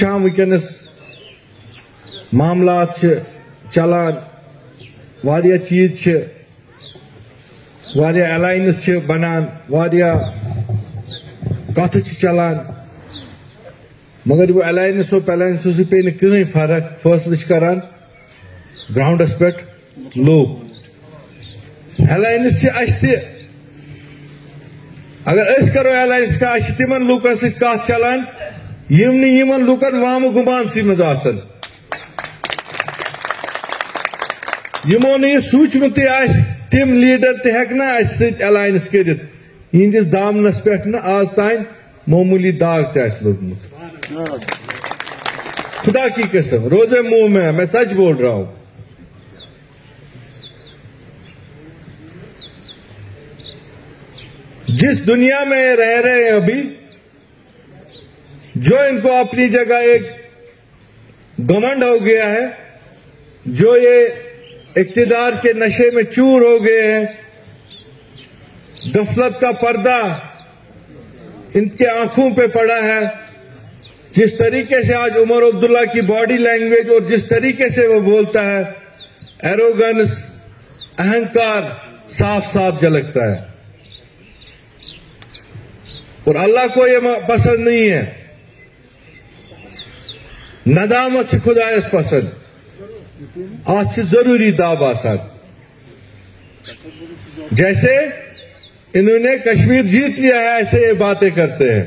وچھان ونکس معاملات چھ چلان واریاہ چیز چھ واریاہ الائنس چھ بنان، واریاہ کتھ چھ چلان مگر وہ الائنس و پلائنسو سے پہ کہیں فرق فیصلہ چھ کران؟ گراؤنڈس پہ لوگ۔ الائنس چھ اس تہ اگر اس کرو الائنس کا اس تمن لوکن سی کت چلان یم نی یمن لوکن وام گمان سی مز آسن یمو نے یہ سوچمت آس تم لیڈر تہ اس سۭتۍ الائنس کٔرِتھ یہندس دامنس پٮ۪ٹھ نہ آز تام معمولی داغ تہ خدا کی قسم، روزے منہ میں میں سچ بول رہا ہوں۔ جس دنیا میں رہ رہے ہیں ابھی جو ان کو اپنی جگہ ایک گمنڈ ہو گیا ہے، جو یہ اقتدار کے نشے میں چور ہو گئے ہیں، غفلت کا پردہ ان کے آنکھوں پہ پڑا ہے۔ جس طریقے سے آج عمر عبداللہ کی باڈی لینگویج اور جس طریقے سے وہ بولتا ہے، ایروگنس، اہنکار صاف صاف جھلکتا ہے۔ اور اللہ کو یہ پسند نہیں ہے۔ ندامت سے خدا پسند؟ آج سے ضروری داب آسان جیسے انہوں نے کشمیر جیت لیا ہے، ایسے یہ باتیں کرتے ہیں۔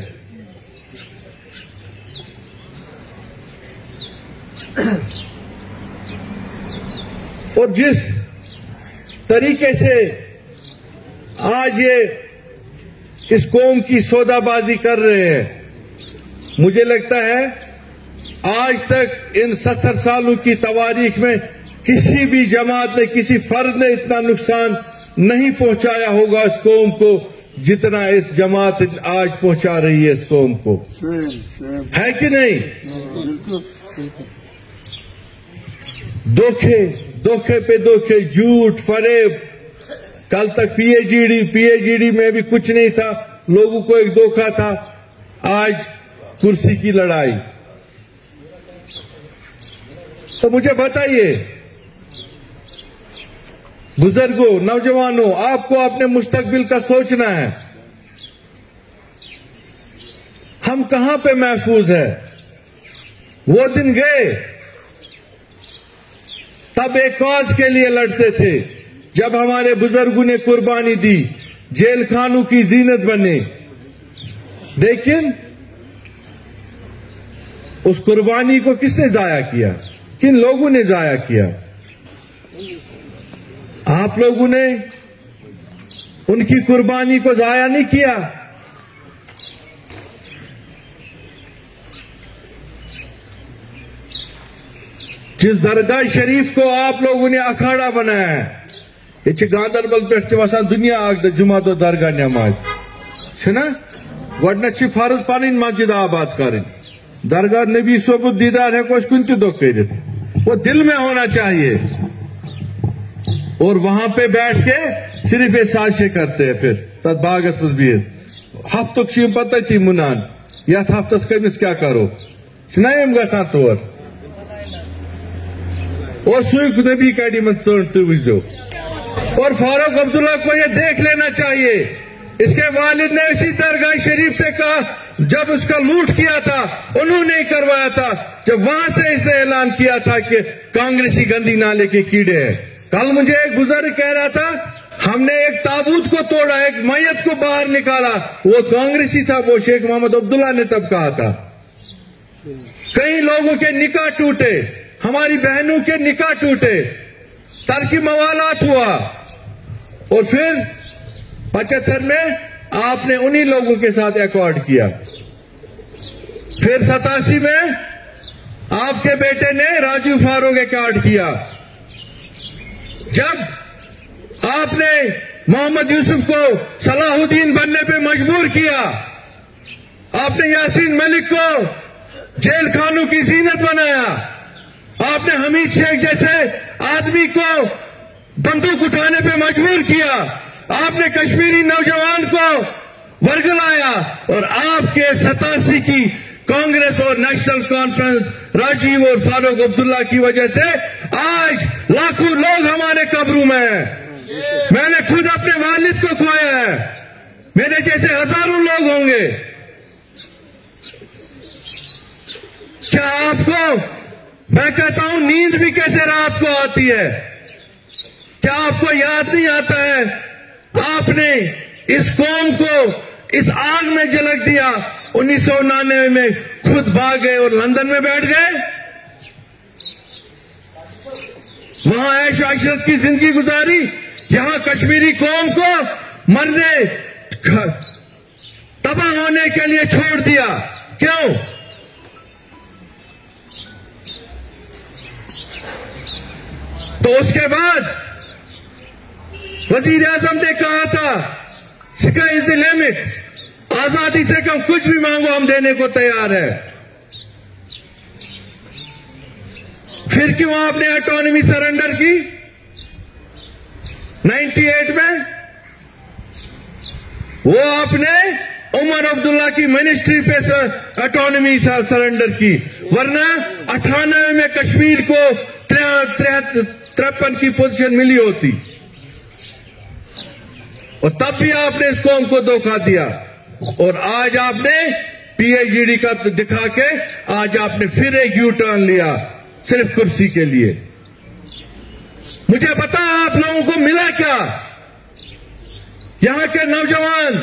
اور جس طریقے سے آج یہ اس قوم کی سودا بازی کر رہے ہیں، مجھے لگتا ہے آج تک ان ستر سالوں کی تواریخ میں کسی بھی جماعت نے کسی فرد نے اتنا نقصان نہیں پہنچایا ہوگا اس قوم کو جتنا اس جماعت آج پہنچا رہی ہے اس قوم کو۔ ہے کہ نہیں؟ دھوکے دھوکے پہ دھوکے جھوٹ فریب۔ کل تک P H G D P H G D میں بھی کچھ نہیں تھا لوگوں کو ایک دھوکہ تھا۔ آج کرسی کی لڑائی۔ تو مجھے بتائیے، بزرگوں، نوجوانوں، آپ کو اپنے مستقبل کا سوچنا ہے۔ ہم کہاں پہ محفوظ ہے وہ دن گئے، تب ایک کاز کے لیے لڑتے تھے۔ جب ہمارے بزرگوں نے قربانی دی، جیل خانوں کی زینت بنے لیکن، اس قربانی کو کس نے ضائع کیا؟ کن لوگوں نے ضائع کیا؟ آپ لوگوں نے ان کی قربانی کو ضائع نہیں کیا؟ جس درگاہ شریف کو آپ لوگوں نے اکھاڑا بنایا ہے، یہ گاندربل پہ وسان دنیا آگ جمعہ دو درگاہ نماز۔ چھنا؟ گۄڈنیٚتھ فرض پنن مسجد آباد کریں۔ درگاہ نبی صبح دیدار ہے کچھ کن تہ دو کرت وہ دل میں ہونا چاہیے۔ اور وہاں پہ بیٹھ کے صرف یہ سازشیں کرتے ہیں پھر۔ تب باغس مز بہت ہفتک پتہ تھی منان۔ یت ہفتس کمس کیا کرو؟ چھنا یم گژھان تور اور۔ سوئی نبی کڑی من ژنڈ تھی وزو اور فاروق عبداللہ کو یہ دیکھ لینا چاہیے۔ اس کے والد نے اسی درگاہ شریف سے کہا جب اس کا لوٹ کیا تھا، انہوں نے کروایا تھا، جب وہاں سے اسے اعلان کیا تھا کہ کانگریسی گندی نالے کے کیڑے ہیں۔ کل مجھے ایک بزرگ کہہ رہا تھا، ہم نے ایک تابوت کو توڑا، ایک میت کو باہر نکالا۔ وہ کانگریسی تھا، وہ شیخ محمد عبداللہ نے تب کہا تھا۔ کئی لوگوں کے نکاح ٹوٹے، ہماری بہنوں کے نکاح ٹوٹے ترکی موالات ہوا۔ اور پھر پچہتر میں آپ نے انہی لوگوں کے ساتھ ایکارڈ کیا۔ پھر ستاسی میں آپ کے بیٹے نے راجو فاروق ایکارڈ کیا۔ جب آپ نے محمد یوسف کو صلاح الدین بننے پہ مجبور کیا، آپ نے یاسین ملک کو جیل خانوں کی زینت بنایا۔ آپ نے حمید شیخ جیسے آدمی کو بندوق اٹھانے پہ مجبور کیا۔ آپ نے کشمیری نوجوان کو ورگلایا اور آپ کے ستاسی کی کانگریس اور نیشنل کانفرنس راجیو اور فاروق عبداللہ کی وجہ سے آج لاکھوں لوگ ہمارے قبروں میں ہیں۔ میں نے خود اپنے والد کو کھویا ہے۔ میرے جیسے ہزاروں لوگ ہوں گے۔ کیا آپ کو میں کہتا ہوں نیند بھی کیسے رات کو آتی ہے؟ کیا آپ کو یاد نہیں آتا ہے نے اس قوم کو اس آگ میں جلک دیا۔ انیس سو انانوے میں خود بھاگ گئے اور لندن میں بیٹھ گئے۔ وہاں عیش عشرت کی زندگی گزاری۔ یہاں کشمیری قوم کو مرنے، تباہ ہونے کے لیے چھوڑ دیا۔ کیوں؟ تو اس کے بعد وزیر اعظم نے کہا تھا سکا از دا لمٹ آزادی سے کم کچھ بھی مانگو، ہم دینے کو تیار ہے پھر کیوں آپ نے اٹانومی سرنڈر کی؟ نائنٹی ایٹ میں؟ وہ آپ نے عمر عبداللہ کی منسٹری پہ اٹانومی سرنڈر کی۔ ورنہ اٹھانوے میں کشمیر کو ترپن کی پوزیشن ملی ہوتی۔ اور تب بھی آپ نے اس قوم کو دھوکہ دیا۔ اور آج آپ نے پی ایچ ڈی کا دکھا کے آج آپ نے پھر ایک یو ٹرن لیا صرف کرسی کے لیے۔ مجھے پتا آپ لوگوں کو ملا کیا؟ یہاں کے نوجوان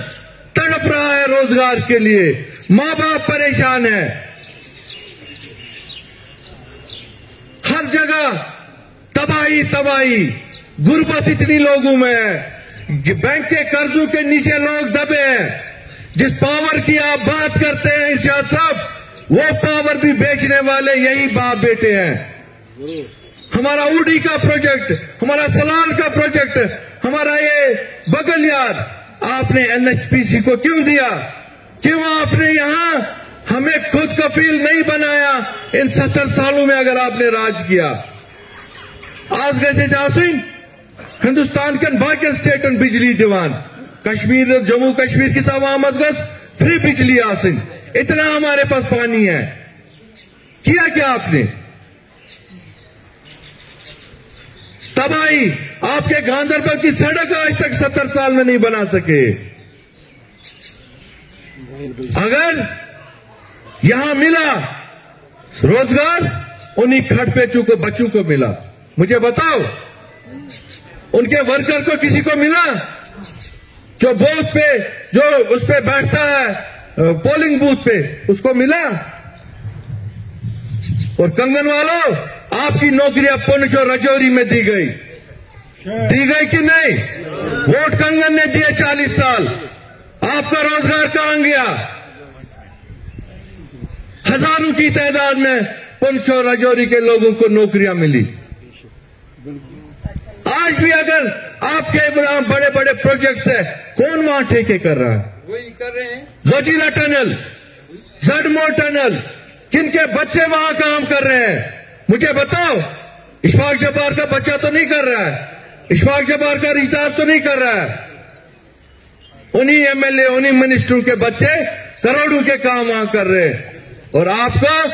تڑپ رہا ہے روزگار کے لیے۔ ماں باپ پریشان ہے ہر جگہ تباہی تباہی۔ گربت اتنی لوگوں میں ہے۔ بینک کے قرضوں کے نیچے لوگ دبے ہیں۔ جس پاور کی آپ بات کرتے ہیں، انشاءاللہ صاحب، وہ پاور بھی بیچنے والے یہی باپ بیٹے ہیں۔ ہمارا اوڈی کا پروجیکٹ، ہمارا سلان کا پروجیکٹ، ہمارا یہ بگل یاد آپ نے این ایچ پی سی کو کیوں دیا؟ کیوں آپ نے یہاں ہمیں خود کفیل نہیں بنایا؟ ان ستر سالوں میں اگر آپ نے راج کیا۔ آج گیسے چاسن ہندوستان کن باقی سٹیٹن بجلی دیوان، کشمیر جموں کشمیر کی عوامت گز فری بجلی آسن۔ اتنا ہمارے پاس پانی ہے۔ کیا کیا آپ نے؟ تباہی۔ آپ کے گاندربل کی سڑک آج تک ستر سال میں نہیں بنا سکے۔ اگر یہاں ملا روزگار انہی کھٹ کو بچوں کو ملا۔ مجھے بتاؤ ان کے ورکر کو کسی کو ملا جو بوتھ پہ جو اس پہ بیٹھتا ہے پولنگ بوتھ پہ، اس کو ملا؟ اور کنگن والوں آپ کی نوکری اب پونش اور رجوری میں دی گئی۔ دی گئی کہ نہیں؟ ووٹ کنگن نے دیے چالیس سال۔ آپ کا روزگار کہاں گیا؟ ہزاروں کی تعداد میں پنچ اور رجوری کے لوگوں کو نوکریاں ملی۔ آج بھی اگر آپ کے بڑے بڑے پروجیکٹس ہیں کون وہاں ٹھیکے کر رہا ہے؟ وہی کر رہے ہیں۔ زوجیلا ٹنل زڈ مور ٹنل کن کے بچے وہاں کام کر رہے ہیں؟ مجھے بتاؤ اشفاق جبار کا بچہ تو نہیں کر رہا ہے؟ اشفاق جبار کا رشتہ تو نہیں کر رہا ہے؟ انہی ایم ایل اے انہی منسٹروں کے بچے کروڑوں کے کام وہاں کر رہے ہیں۔ اور آپ کا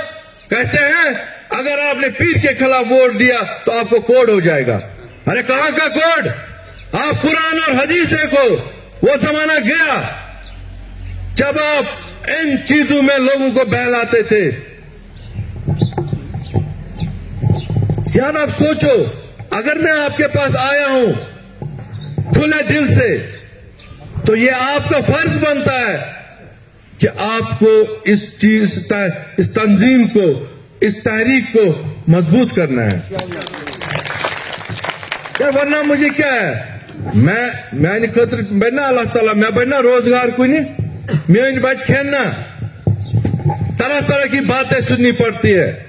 کہتے ہیں اگر آپ نے پیر کے خلاف ووٹ دیا تو آپ کو کوڈ ہو جائے گا۔ ارے کہاں کا کوڈ؟ آپ قرآن اور حدیث کو وہ زمانہ گیا جب آپ ان چیزوں میں لوگوں کو بہلاتے تھے۔ یار آپ سوچو، اگر میں آپ کے پاس آیا ہوں کھلے دل سے، تو یہ آپ کا فرض بنتا ہے کہ آپ کو اس چیز، اس تنظیم کو، اس تحریک کو مضبوط کرنا ہے۔ کیا ورنہ مجھے کیا ہے؟ میں میانہ خطر بننا اللہ تعالیٰ میں بننا روزگار کنہ میون بچ کھیننا طرح طرح کی باتیں سننی پڑتی ہے۔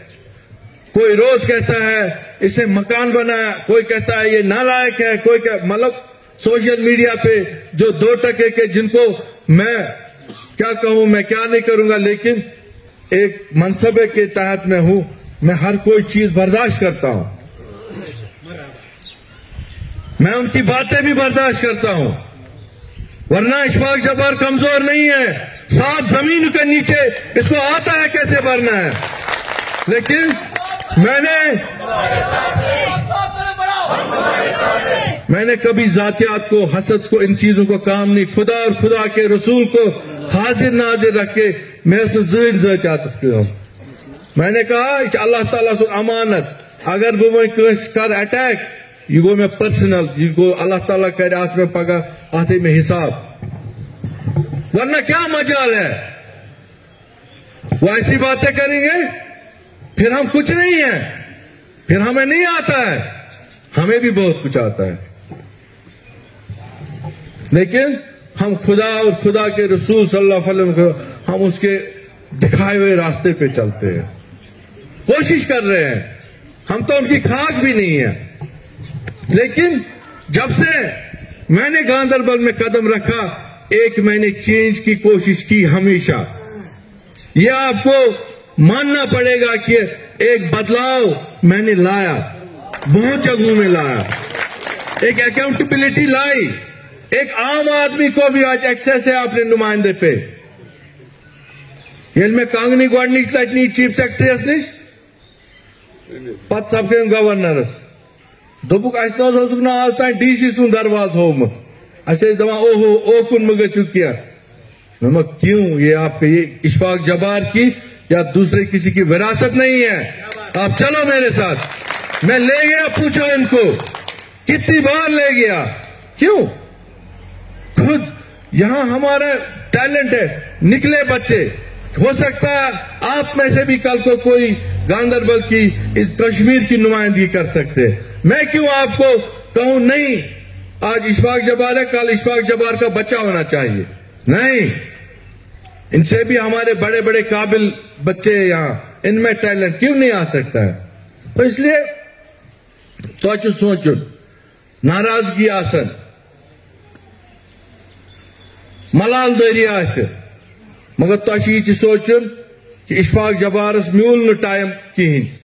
کوئی روز کہتا ہے، اسے مکان بنایا، کوئی کہتا ہے یہ نالائق ہے، کوئی کہ... مطلب سوشل میڈیا پہ جو دو ٹکے کے جن کو میں کیا کہوں، میں کیا نہیں کروں گا، لیکن ایک منصبے کے تحت میں ہوں۔ میں ہر کوئی چیز برداشت کرتا ہوں۔ میں ان کی باتیں بھی برداشت کرتا ہوں۔ ورنہ اشفاق جبار کمزور نہیں ہے سات زمین کے نیچے اس کو آتا ہے کیسے بھرنا ہے؟ لیکن میں نے میں نے کبھی ذاتیات کو، حسد کو، ان چیزوں کو کام نہیں، خدا اور خدا کے رسول کو حاضر ناظر رکھ کے میں اس زیر زر چاہتا ہوں۔ میں نے کہا اللہ تعالیٰ سن امانت، اگر وہ کر اٹیک یہ گو میں پرسنل یہ گو اللہ تعالیٰ کر آت میں پگا آتے میں حساب ورنہ کیا مجال ہے وہ ایسی باتیں کریں گے پھر ہم کچھ نہیں ہیں پھر ہمیں نہیں آتا ہے ہمیں بھی بہت کچھ آتا ہے لیکن ہم خدا اور خدا کے رسول صلی اللہ علیہ وسلم ہم اس کے دکھائے ہوئے راستے پہ چلتے ہیں کوشش کر رہے ہیں ہم تو ان کی خاک بھی نہیں ہے لیکن جب سے میں نے گاندربل میں قدم رکھا، ایک میں نے چینج کی کوشش کی ہمیشہ۔ یہ آپ کو ماننا پڑے گا کہ ایک بدلاؤ میں نے لایا، بہت جگہوں میں لایا۔ ایک اکاؤنٹیبلٹی لائی۔ ایک عام آدمی کو بھی آج ایکسیس ہے اپنے نمائندے پہ۔ یل میں کانگنی گوڈنچ لٹنی چیف سیکرٹریس نش پت سپدیم گورنرس۔ دوپک اس اوسک آج تین ڈی سی سن درواز ہومت اس دپان او ہو او کن مہ گژھو کینٛہہ میں کیوں یہ آپ کے یہ اشفاق جبار کی یا دوسرے کسی کی وراثت نہیں ہے آپ چلو میرے ساتھ میں لے گیا پوچھو ان کو کتنی بار لے گیا کیوں خود یہاں ہمارا ٹیلنٹ ہے نکلے بچے ہو سکتا ہے آپ میں سے بھی کل کو کوئی گاندربل کی اس کشمیر کی نمائندگی کر سکتے میں کیوں آپ کو کہوں نہیں؟ آج اشفاق جبار ہے، کل اشفاق جبار کا بچہ ہونا چاہیے۔ نہیں۔ ان سے بھی ہمارے بڑے بڑے قابل بچے ہیں یہاں۔ ان میں ٹیلنٹ کیوں نہیں آ سکتا ہے؟ تو اس لیے تو سوچن ناراضگی آسن۔ ملال داری آس مگر تہ یہ سوچن کہ اشفاق جبارس میول نا ٹائم کہین